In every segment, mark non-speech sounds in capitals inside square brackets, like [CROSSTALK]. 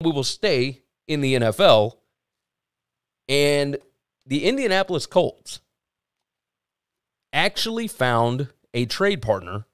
we will stay in the NFL. And the Indianapolis Colts actually found a trade partner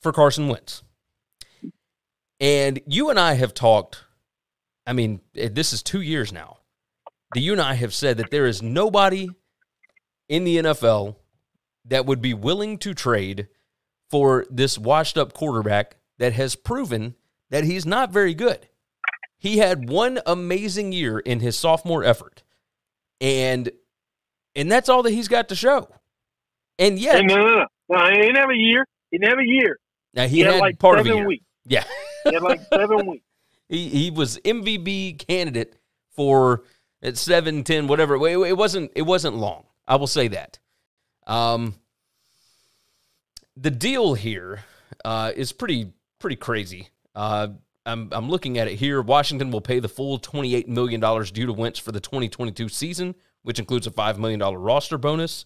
for Carson Wentz. And you and I have talked, I mean, eh, this is two years now. That you and I have said that there is nobody in the NFL that would be willing to trade for this washed up quarterback that has proven that he's not very good. He had one amazing year in his sophomore effort. And and that's all that he's got to show. And yet, Hey, no, no, no. no. He didn't have a year. He didn't have a year. now he, He, had, had like part of a year. weeks. Yeah, He had like seven [LAUGHS] weeks. he he was MVP candidate for at seven, ten, whatever. It, it wasn't it wasn't long. I will say that. Um, the deal here uh, is pretty pretty crazy. Uh, I'm I'm looking at it here. Washington will pay the full twenty eight million dollars due to Wentz for the 2022 season, which includes a five million dollar roster bonus.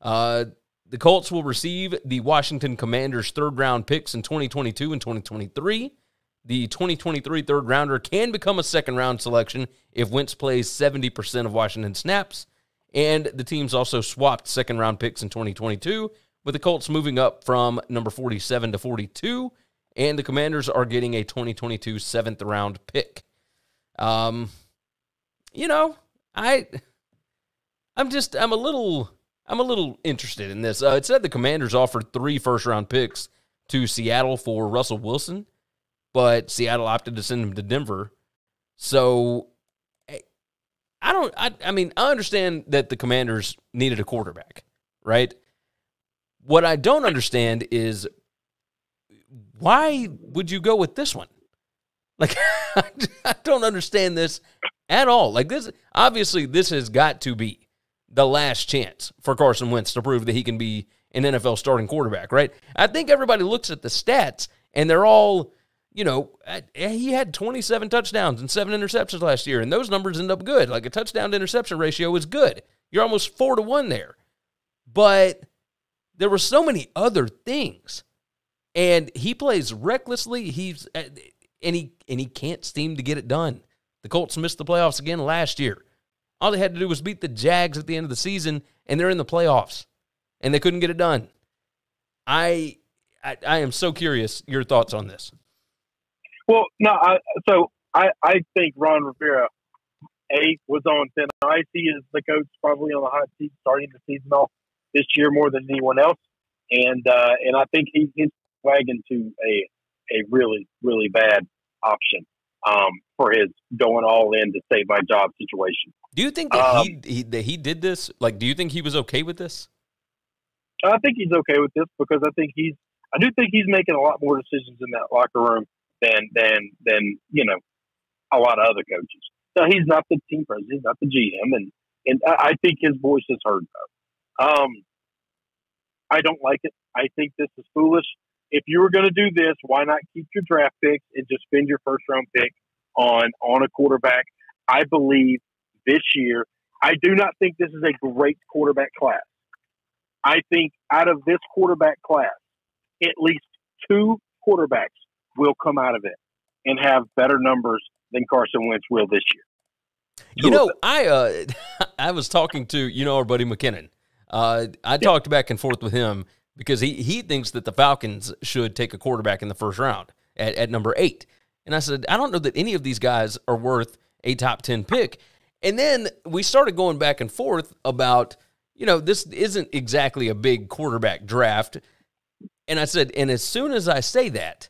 Uh, the Colts will receive the Washington Commanders' third round picks in 2022 and 2023. The 2023 third rounder can become a second round selection if Wentz plays 70% of Washington snaps. And the teams also swapped second round picks in 2022, with the Colts moving up from number 47 to 42. And the Commanders are getting a 2022 seventh round pick. Um, you know, I, I'm just, I'm a little, I'm a little interested in this. Uh, it said the Commanders offered three first round picks to Seattle for Russell Wilson, but Seattle opted to send him to Denver. So I- I don't, I, I mean, I understand that the Commanders needed a quarterback, right? What I don't understand is why would you go with this one? Like, [LAUGHS] I don't understand this at all. Like, this, obviously, this has got to be the last chance for Carson Wentz to prove that he can be an NFL starting quarterback, right? I think everybody looks at the stats and they're all, you know, he had 27 touchdowns and seven interceptions last year, and those numbers end up good. Like a touchdown to interception ratio is good. You're almost four to one there. But there were so many other things. And he plays recklessly. He's uh, and he and he can't seem to get it done. The Colts missed the playoffs again last year. All they had to do was beat the Jags at the end of the season, and they're in the playoffs, and they couldn't get it done. I I, I am so curious your thoughts on this. Well, no. I, so I, I think Ron Rivera, a was on thin ice. He is the coach, probably on the hot seat starting the season off this year more than anyone else, and uh, and I think he's he's wagon to a a really really bad option um, for his going all in to save my job situation. Do you think that Um, he, he that he did this? Like, do you think he was okay with this? I think he's okay with this because I think he's I do think he's making a lot more decisions in that locker room than than than you know a lot of other coaches. So he's not the team president, he's not the GM, and and I I think his voice is heard though. Um, I don't like it. I think this is foolish. If you were going to do this, why not keep your draft picks and just spend your first round pick on on a quarterback? I believe this year. I do not think this is a great quarterback class. I think out of this quarterback class, at least two quarterbacks will come out of it and have better numbers than Carson Wentz will this year. You Two of know, I uh, [LAUGHS] I was talking to you know our buddy McKinnon. Uh, I talked back and forth with him because he he thinks that the Falcons should take a quarterback in the first round at, at number eight, and I said I don't know that any of these guys are worth a top ten pick. And then we started going back and forth about you know this isn't exactly a big quarterback draft, and I said, and as soon as I say that,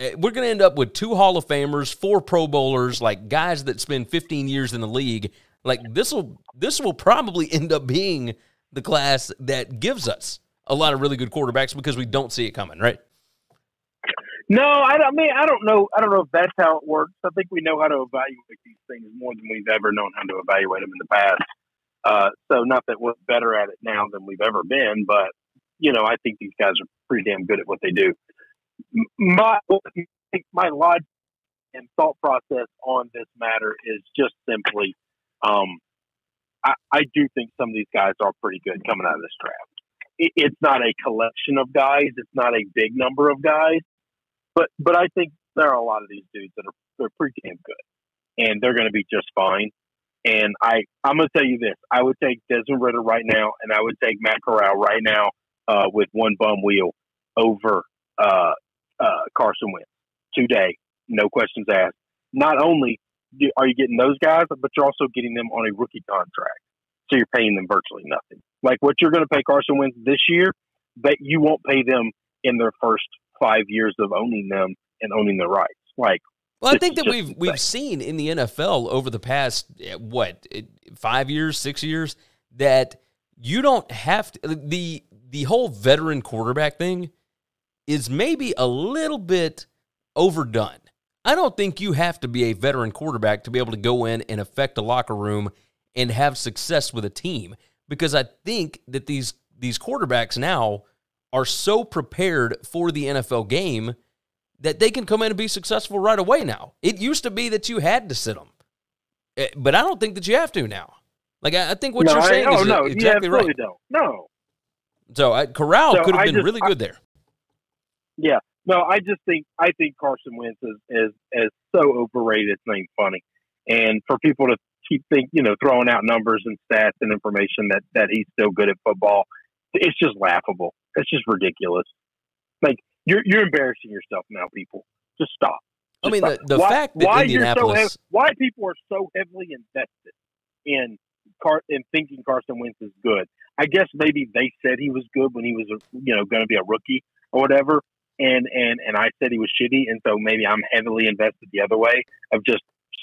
eh, we're going to end up with two Hall of Famers, four Pro Bowlers, like guys that spend 15 years in the league. Like this will this will probably end up being the class that gives us a lot of really good quarterbacks because we don't see it coming, right? No, I, don't- I mean I don't know. I don't know if that's how it works. I think we know how to evaluate these things more than we've ever known how to evaluate them in the past. Uh, so not that we're better at it now than we've ever been, but you know I think these guys are pretty damn good at what they do. My my logic and thought process on this matter is just simply, um, I, I do think some of these guys are pretty good coming out of this draft. It, it's not a collection of guys. It's not a big number of guys but but I think there are a lot of these dudes that are they're pretty damn good. and they're going to be just fine. And I, I'm going to tell you this: I would take Desmond Ridder right now, and I would take Matt Corral right now uh, with one bum wheel over uh, uh, Carson Wentz today. No questions asked. Not only are you getting those guys, but you're also getting them on a rookie contract, so you're paying them virtually nothing. Like what you're going to pay Carson Wentz this year, but you won't pay them in their first five years of owning them and owning their rights. Like well, I think that we've we've seen in the NFL over the past eh, what five years, six years that you don't have to the the whole veteran quarterback thing is maybe a little bit overdone. I don't think you have to be a veteran quarterback to be able to go in and affect a locker room and have success with a team because I think that these these quarterbacks now are so prepared for the NFL game that they can come in and be successful right away now. It used to be that you had to sit them, eh, but I don't think that you have to now. Like I, think what no, you're saying I, oh, is no, exactly yeah, right. Don't. No. So I, Corral so could have been just, really good there. Yeah. No, I just think I think Carson Wentz is is, is so overrated. It's not even funny. And for people to keep think you know throwing out numbers and stats and information that that he's still good at football, it's just laughable. It's just ridiculous. Like you're you're embarrassing yourself now, people. Just stop. Just I mean, stop. the, the why, fact that why Indianapolis, you're so why people are so heavily invested in Car in thinking Carson Wentz is good. I guess maybe they said he was good when he was you know going to be a rookie or whatever, and and and I said he was shitty, and so maybe I'm heavily invested the other way of just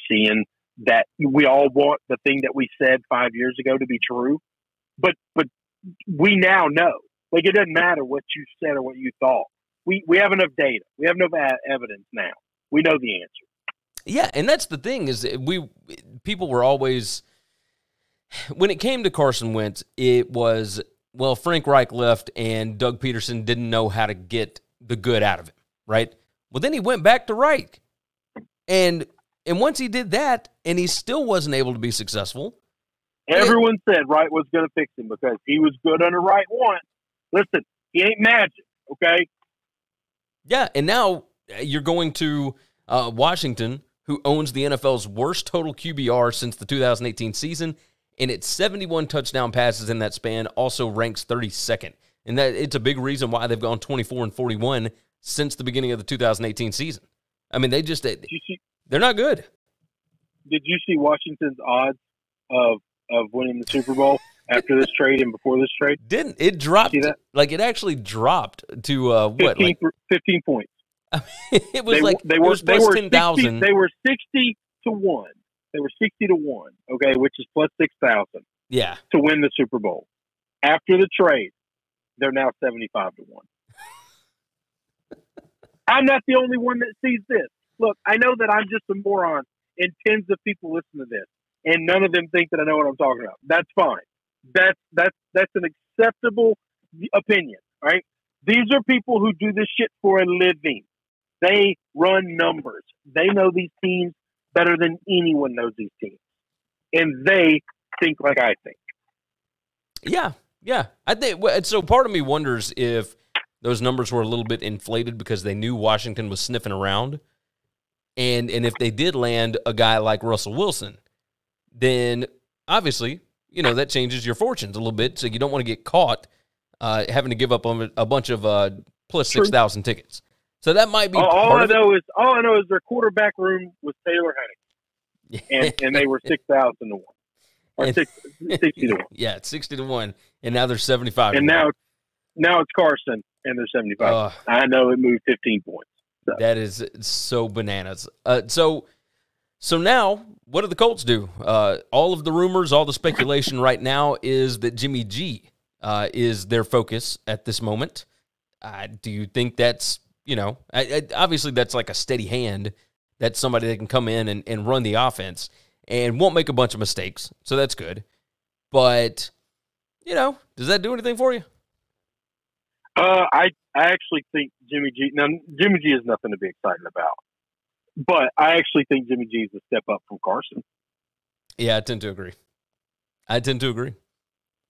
seeing that we all want the thing that we said five years ago to be true, but but we now know. Like it doesn't matter what you said or what you thought. We we have enough data. We have enough evidence now. We know the answer. Yeah, and that's the thing is we people were always when it came to Carson Wentz, it was well Frank Reich left and Doug Pederson didn't know how to get the good out of him, right? Well, then he went back to Reich, and and once he did that, and he still wasn't able to be successful. Everyone it, said Reich was going to fix him because he was good under Reich once. Listen, he ain't magic, okay? Yeah, and now you're going to uh, Washington, who owns the NFL's worst total QBR since the 2018 season, and its 71 touchdown passes in that span also ranks 32nd. And that it's a big reason why they've gone 24 and 41 since the beginning of the 2018 season. I mean, they just they, see, they're not good. Did you see Washington's odds of of winning the Super Bowl? after this trade and before this trade? Didn't it dropped? Like it actually dropped to uh, what? 15, like, 15 points. [LAUGHS] it was they, like they were they were 10, 60, they were sixty to one. They were sixty to one. Okay, which is plus six thousand. Yeah, to win the Super Bowl. After the trade, they're now seventy five to one. [LAUGHS] I'm not the only one that sees this. Look, I know that I'm just a moron, and tens of people listen to this, and none of them think that I know what I'm talking about. That's fine. That's that's that's an acceptable opinion, right? These are people who do this shit for a living. They run numbers. They know these teams better than anyone knows these teams, and they think like I think. Yeah, yeah. I think so. Part of me wonders if those numbers were a little bit inflated because they knew Washington was sniffing around, and and if they did land a guy like Russell Wilson, then obviously you know that changes your fortunes a little bit. So you don't want to get caught uh, having to give up on a bunch of uh, plus six thousand tickets. So that might be. All, all I know it. is all I know is their quarterback room was Taylor Heinicke, and, [LAUGHS] and they were six thousand to one, or and, six, 60 to one. [LAUGHS] Yeah, sixty to one, and now they're seventy five. And now, now it's Carson, and they're seventy five. Uh, I know it moved fifteen points. So. That is so bananas. Uh, so so now, what do the Colts do? Uh, all of the rumors, all the speculation right now is that Jimmy G uh, is their focus at this moment. Uh, do you think that's, you know, I, I, obviously that's like a steady hand. That's somebody that can come in and, and run the offense and won't make a bunch of mistakes. So that's good. But, you know, does that do anything for you? Uh, I I actually think Jimmy G. Now Jimmy G is nothing to be excited about. But I actually think Jimmy G is a step up from Carson. Yeah, I tend to agree. I tend to agree.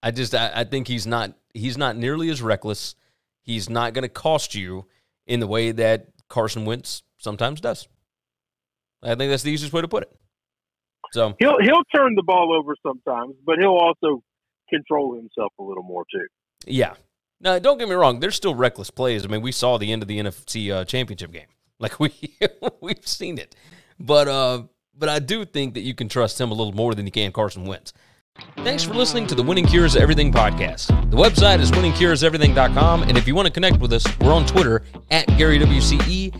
I just I, I think he's not he's not nearly as reckless. He's not going to cost you in the way that Carson Wentz sometimes does. I think that's the easiest way to put it. So he'll he'll turn the ball over sometimes, but he'll also control himself a little more too. Yeah. Now, don't get me wrong. There's still reckless plays. I mean, we saw the end of the NFC uh, Championship game. [LAUGHS] Like we [LAUGHS] we've seen it, but uh, but I do think that you can trust him a little more than you can Carson Wentz. Thanks for listening to the Winning Cures Everything podcast. The website is winningcureseverything.com, and if you want to connect with us, we're on Twitter at Gary WCE,